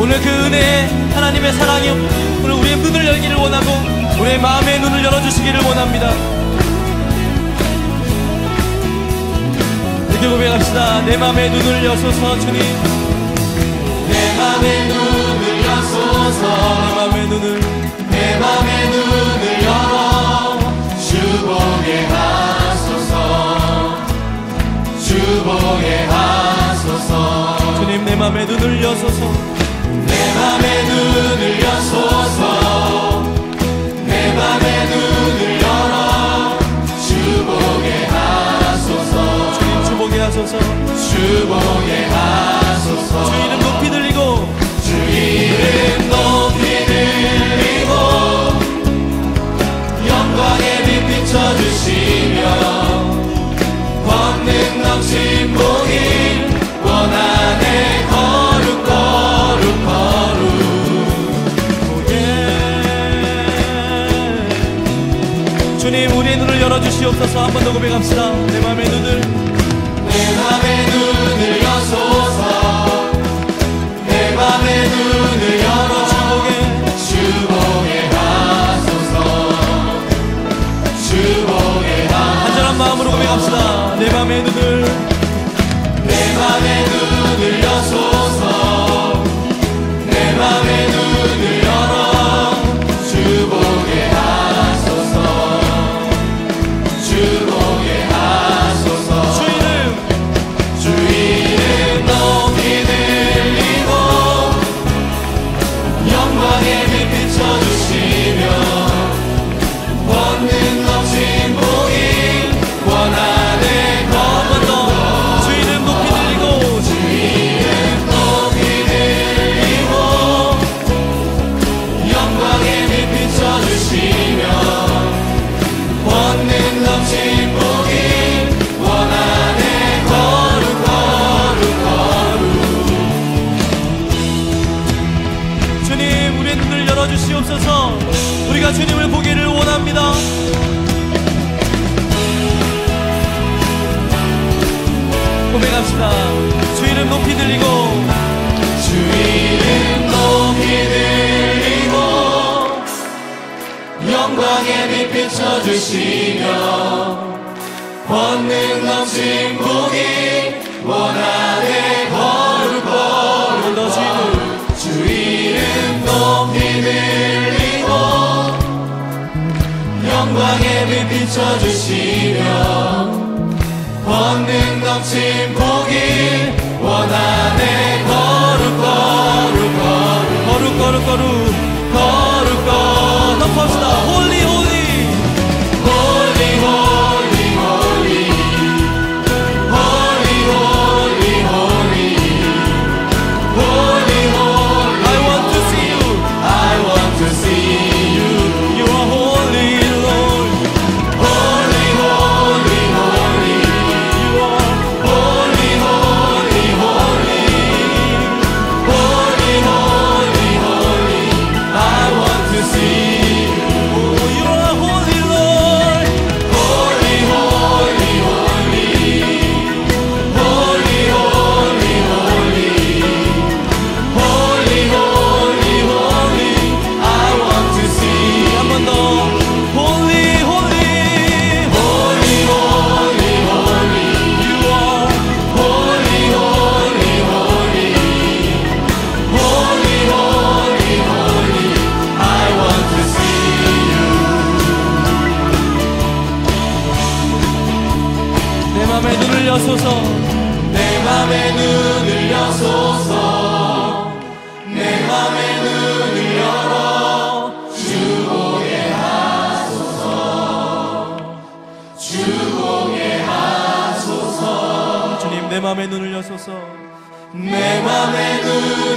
오늘 그 은혜의 하나님의 사랑이 오늘 우리의 눈을 열기를 원하고 우리의 마음의 눈을 열어주시기를 원합니다. 이렇게 고백합시다. 내 마음의 눈을 여소서 주님. 내 맘의 눈을 여소서 내 마음의 눈을 내 맘의 눈을 열어 주보게 하소서 주보게 하소서 주님 내 마음의 눈을 여소서 주님 우리의 눈을 열어주시옵소서. 한 번 더 고백합시다. 내 마음의 눈을 내 맘의 눈을 여소서 우리가 주님을 보기를 원합니다. 고백합시다. 주 이름 높이 들리고. 주 이름 높이 들리고. 영광의 빛 비춰주시며 권능 넘친 복이 원하 영광의 빛 비춰주시며 권능 넘친 복이 원하네 여소서. 내 맘의 눈을 여소서. 내 맘의 눈을 열어. 주 보게 하소서. 주 보게 하소서. 주님 내 맘에 눈을 여소서. 내 맘의 눈을